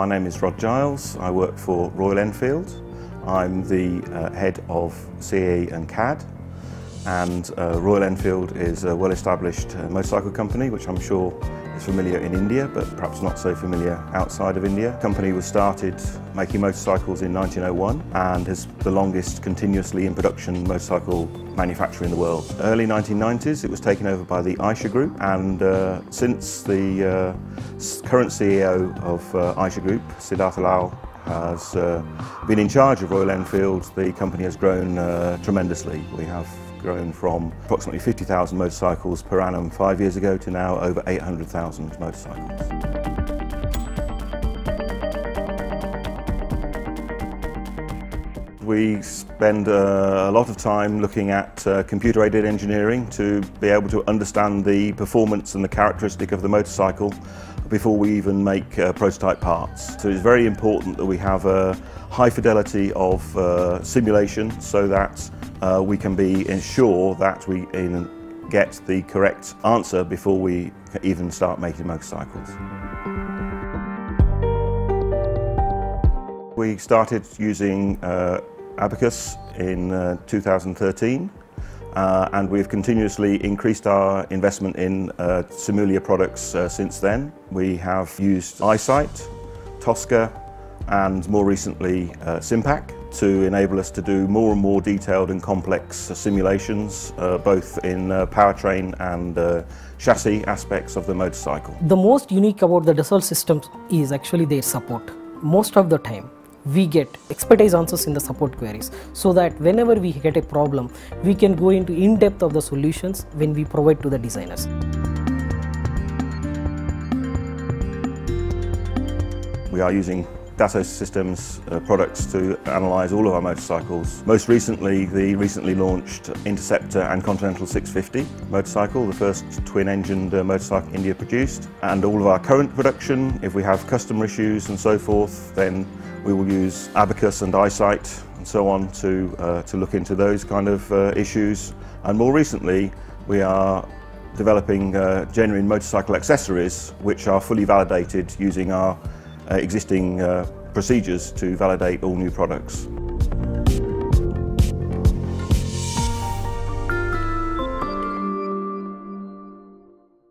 My name is Rod Giles. I work for Royal Enfield. I'm the uh, head of CAE and CAD and uh, Royal Enfield is a well-established uh, motorcycle company which I'm sure is familiar in India but perhaps not so familiar outside of India. The company was started making motorcycles in 1901 and is the longest continuously in production motorcycle manufacturer in the world. Early 1990s it was taken over by the Eicher Group and uh, since the uh, current CEO of uh, Eicher Group, Siddhartha Lal, has uh, been in charge of Royal Enfield, the company has grown uh, tremendously. We have grown from approximately 50,000 motorcycles per annum five years ago to now over 800,000 motorcycles. We spend uh, a lot of time looking at uh, computer-aided engineering to be able to understand the performance and the characteristic of the motorcycle before we even make uh, prototype parts. So it's very important that we have a high fidelity of uh, simulation so that uh, we can be ensure that we get the correct answer before we even start making motorcycles. We started using uh, Abaqus in uh, 2013 uh, and we've continuously increased our investment in uh, Simulia products uh, since then. We have used iSight, Tosca and more recently uh, Simpac to enable us to do more and more detailed and complex simulations, uh, both in uh, powertrain and uh, chassis aspects of the motorcycle. The most unique about the Dassault Systèmes is actually their support. Most of the time, we get expertise answers in the support queries so that whenever we get a problem, we can go into in-depth of the solutions when we provide to the designers. We are using Dassault Systèmes uh, products to analyse all of our motorcycles. Most recently, the recently launched Interceptor and Continental 650 motorcycle, the first twin-engined uh, motorcycle India produced. And all of our current production, if we have customer issues and so forth, then we will use Abaqus and iSight and so on to, uh, to look into those kind of uh, issues. And more recently, we are developing uh, genuine motorcycle accessories which are fully validated using our uh, existing uh, procedures to validate all new products.